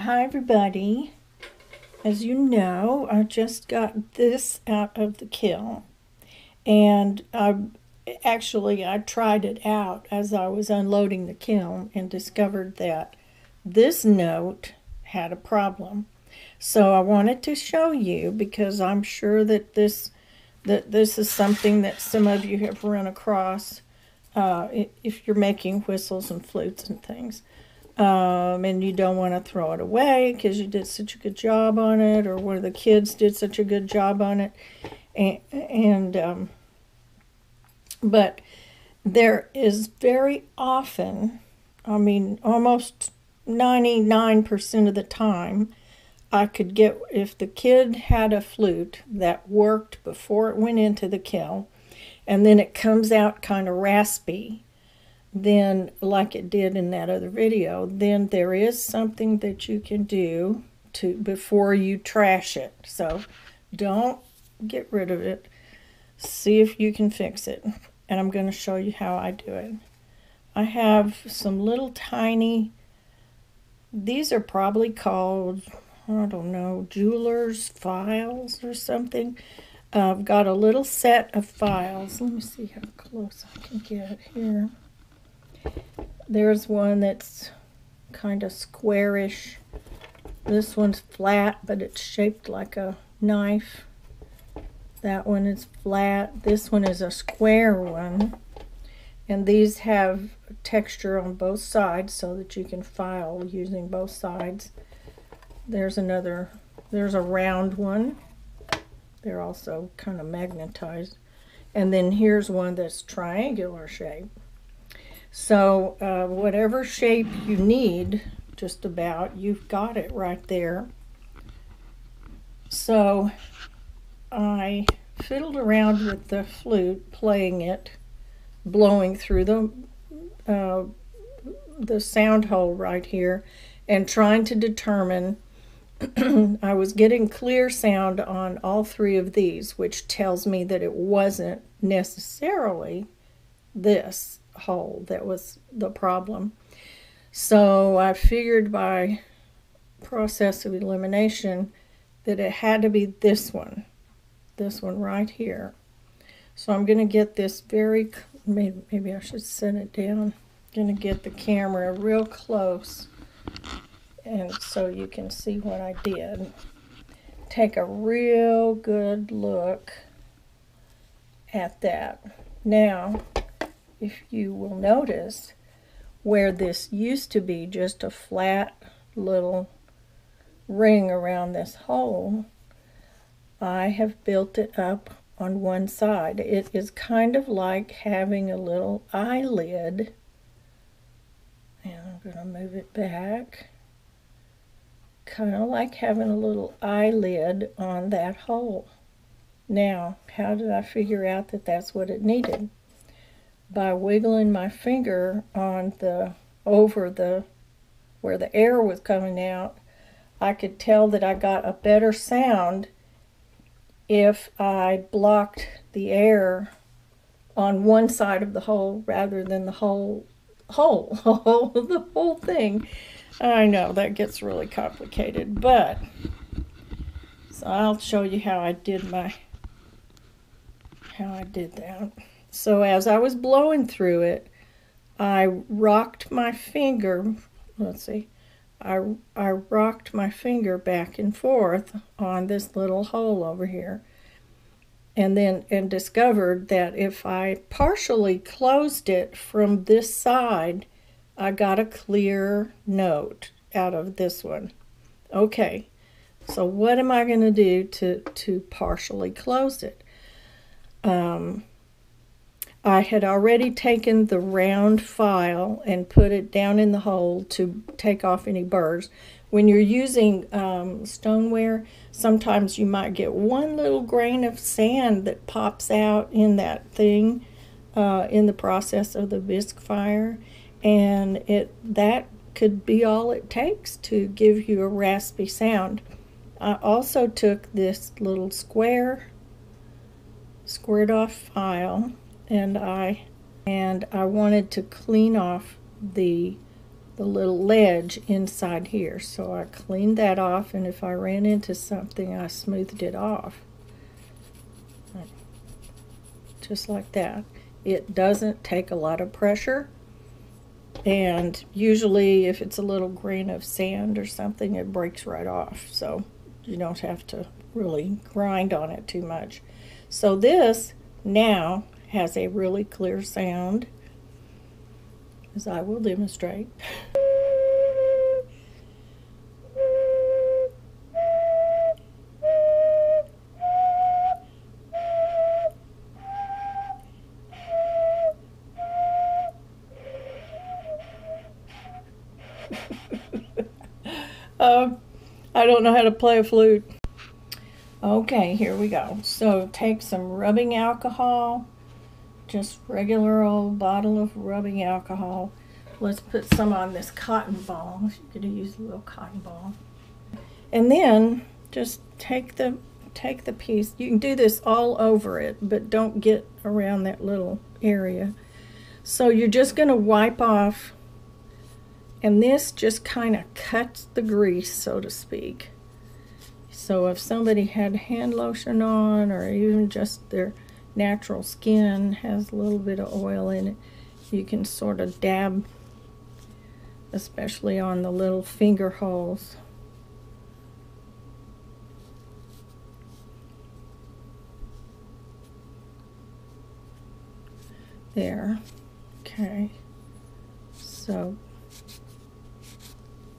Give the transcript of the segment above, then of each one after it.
Hi, everybody. As you know, I just got this out of the kiln, and I actually I tried it out as I was unloading the kiln and discovered that this note had a problem. So I wanted to show you because I'm sure that this that this is something that some of you have run across uh, if you're making whistles and flutes and things um, and you don't want to throw it away because you did such a good job on it, or one of the kids did such a good job on it, and, and um, but there is very often, I mean, almost 99% of the time, I could get, if the kid had a flute that worked before it went into the kiln, and then it comes out kind of raspy, then like it did in that other video, then there is something that you can do to before you trash it. So don't get rid of it. See if you can fix it. And I'm going to show you how I do it. I have some little tiny, these are probably called, I don't know, jeweler's files or something. Uh, I've got a little set of files. Let me see how close I can get here. There's one that's kind of squarish. This one's flat, but it's shaped like a knife. That one is flat. This one is a square one. And these have texture on both sides so that you can file using both sides. There's another, there's a round one. They're also kind of magnetized. And then here's one that's triangular shape. So uh, whatever shape you need, just about, you've got it right there. So I fiddled around with the flute, playing it, blowing through the uh, the sound hole right here, and trying to determine. I was getting clear sound on all three of these, which tells me that it wasn't necessarily this hole that was the problem. So I figured by process of elimination that it had to be this one, this one right here. So I'm going to get this very, maybe, maybe I should set it down. I'm going to get the camera real close and so you can see what I did. Take a real good look at that. Now, if you will notice, where this used to be just a flat little ring around this hole, I have built it up on one side. It is kind of like having a little eyelid. And I'm going to move it back. Kind of like having a little eyelid on that hole. Now, how did I figure out that that's what it needed? By wiggling my finger on the over the where the air was coming out I could tell that I got a better sound if I blocked the air on one side of the hole rather than the whole hole the whole thing. I know that gets really complicated but so I'll show you how I did my how I did that so as I was blowing through it, I rocked my finger, let's see, I, I rocked my finger back and forth on this little hole over here and then and discovered that if I partially closed it from this side, I got a clear note out of this one. Okay, so what am I going to do to, to partially close it? Um, I had already taken the round file and put it down in the hole to take off any burrs. When you're using um, stoneware, sometimes you might get one little grain of sand that pops out in that thing uh, in the process of the bisque fire, and it that could be all it takes to give you a raspy sound. I also took this little square, squared off file and I and I wanted to clean off the the little ledge inside here. So I cleaned that off and if I ran into something I smoothed it off. Just like that. It doesn't take a lot of pressure and usually if it's a little grain of sand or something it breaks right off so you don't have to really grind on it too much. So this now has a really clear sound as I will demonstrate. uh, I don't know how to play a flute. Okay, here we go. So take some rubbing alcohol just regular old bottle of rubbing alcohol. Let's put some on this cotton ball. You're to use a little cotton ball. And then just take the take the piece. You can do this all over it, but don't get around that little area. So you're just going to wipe off, and this just kind of cuts the grease, so to speak. So if somebody had hand lotion on, or even just their natural skin has a little bit of oil in it. You can sort of dab, especially on the little finger holes. There. Okay. So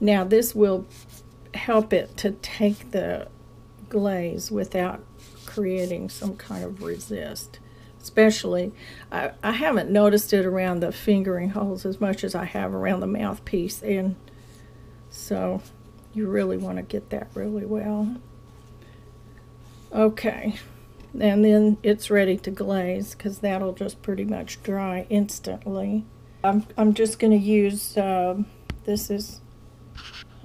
now this will help it to take the glaze without creating some kind of resist. Especially, I, I haven't noticed it around the fingering holes as much as I have around the mouthpiece. And so you really want to get that really well. Okay, and then it's ready to glaze because that'll just pretty much dry instantly. I'm, I'm just going to use, uh, this is,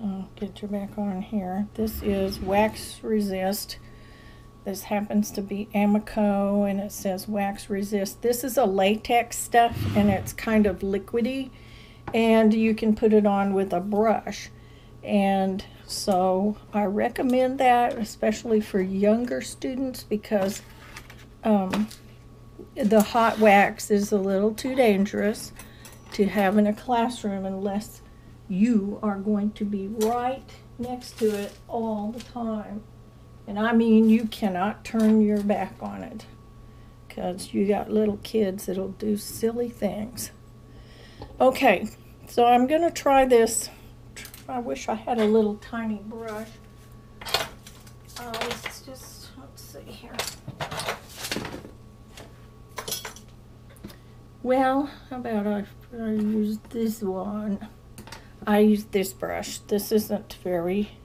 I'll get your back on here. This is Wax Resist this happens to be AMACO and it says wax resist. This is a latex stuff and it's kind of liquidy and you can put it on with a brush. And so I recommend that especially for younger students because um, the hot wax is a little too dangerous to have in a classroom unless you are going to be right next to it all the time. And I mean, you cannot turn your back on it because you got little kids that'll do silly things. Okay, so I'm going to try this. I wish I had a little tiny brush. Uh, let's just, let's see here. Well, how about I, I use this one? I use this brush. This isn't very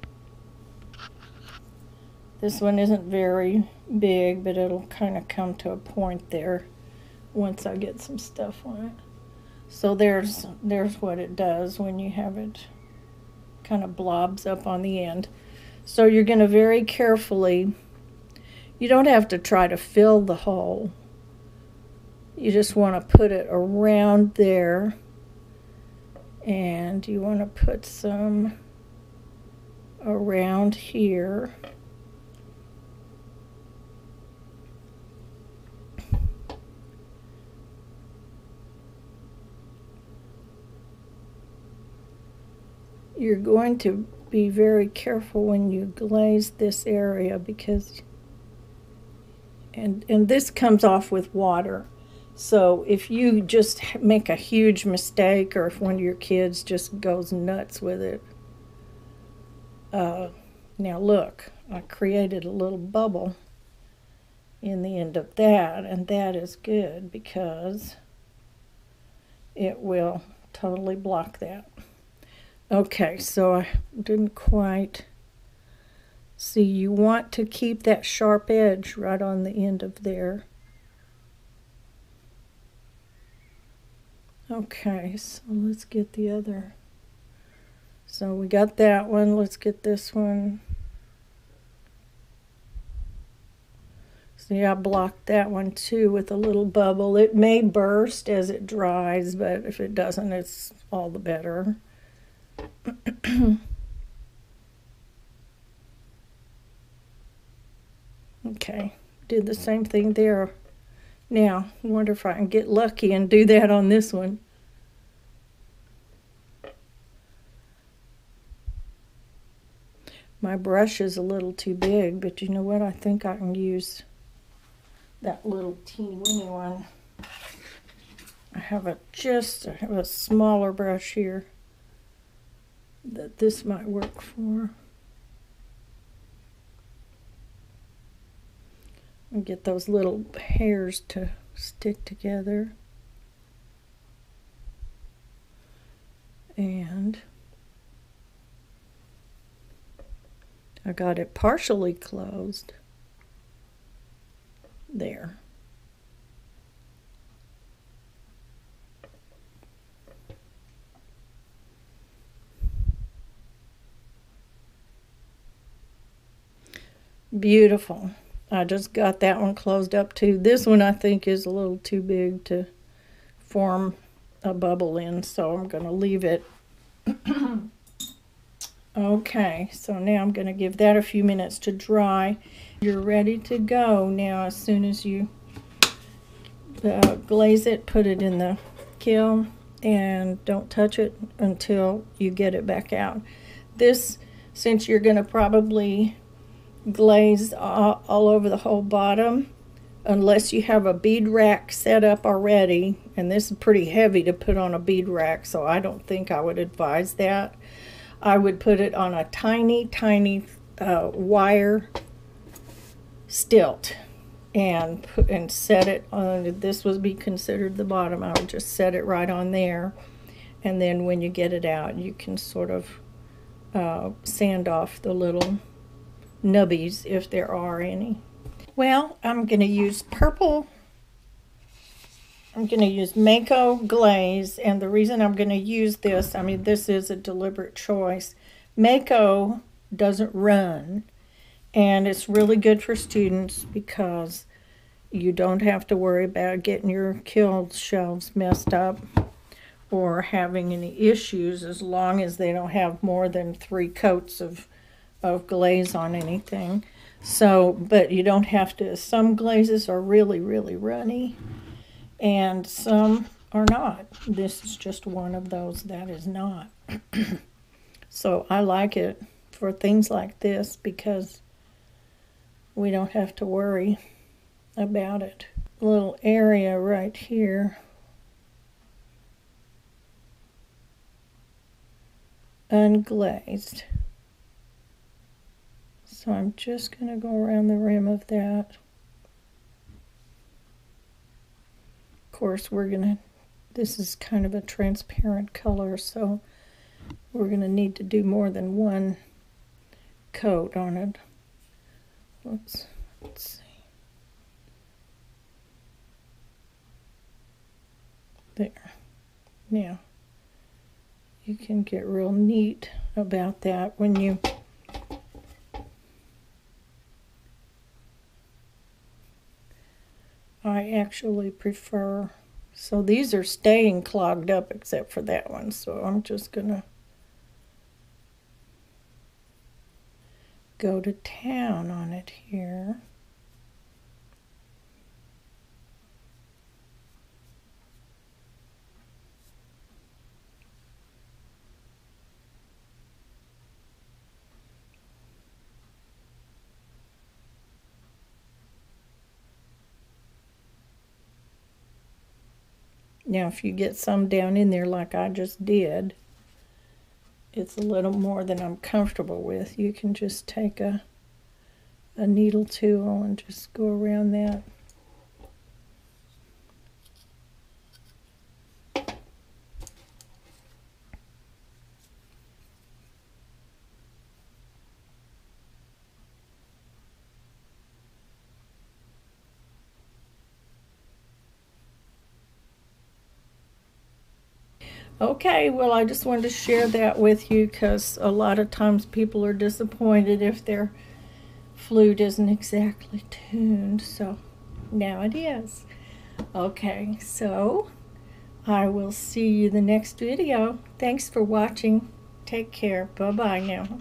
this one isn't very big, but it'll kind of come to a point there once I get some stuff on it. So there's there's what it does when you have it kind of blobs up on the end. So you're going to very carefully, you don't have to try to fill the hole. You just want to put it around there and you want to put some around here. You're going to be very careful when you glaze this area because and and this comes off with water. So if you just make a huge mistake or if one of your kids just goes nuts with it uh, now look I created a little bubble in the end of that and that is good because it will totally block that Okay, so I didn't quite see. You want to keep that sharp edge right on the end of there. Okay, so let's get the other. So we got that one. Let's get this one. See, I blocked that one too with a little bubble. It may burst as it dries, but if it doesn't, it's all the better. okay, did the same thing there. Now, wonder if I can get lucky and do that on this one. My brush is a little too big, but you know what? I think I can use that little teeny weeny one. I have a just I have a smaller brush here that this might work for. And get those little hairs to stick together. And I got it partially closed. There. Beautiful. I just got that one closed up too. This one I think is a little too big to form a bubble in, so I'm going to leave it. okay, so now I'm going to give that a few minutes to dry. You're ready to go now as soon as you uh, glaze it, put it in the kiln, and don't touch it until you get it back out. This, since you're going to probably glazed all, all over the whole bottom unless you have a bead rack set up already and this is pretty heavy to put on a bead rack so I don't think I would advise that. I would put it on a tiny tiny uh, wire stilt and put, and set it on this would be considered the bottom I would just set it right on there. And then when you get it out you can sort of uh, sand off the little nubbies if there are any. Well, I'm going to use purple. I'm going to use Mayco glaze, and the reason I'm going to use this, I mean, this is a deliberate choice. Mayco doesn't run, and it's really good for students because you don't have to worry about getting your kiln shelves messed up or having any issues as long as they don't have more than three coats of of glaze on anything. So, but you don't have to, some glazes are really, really runny and some are not. This is just one of those that is not. so I like it for things like this because we don't have to worry about it. Little area right here. Unglazed. So I'm just going to go around the rim of that. Of course, we're going to, this is kind of a transparent color, so we're going to need to do more than one coat on it. Let's see. There. Now, you can get real neat about that when you I actually prefer, so these are staying clogged up except for that one, so I'm just going to go to town on it here. Now, if you get some down in there like I just did, it's a little more than I'm comfortable with. You can just take a, a needle tool and just go around that. Okay, well, I just wanted to share that with you because a lot of times people are disappointed if their flute isn't exactly tuned. So now it is. Okay, so I will see you the next video. Thanks for watching. Take care. Bye bye now.